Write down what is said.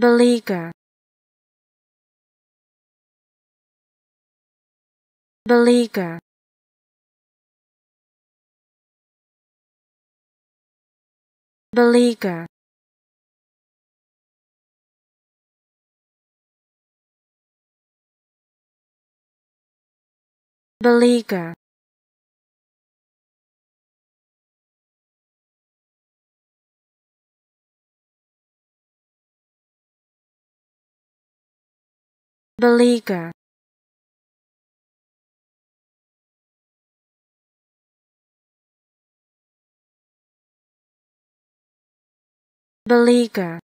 beleaguer. Beleaguer. Beleaguer. Beleaguer beleaguer. Beleaguer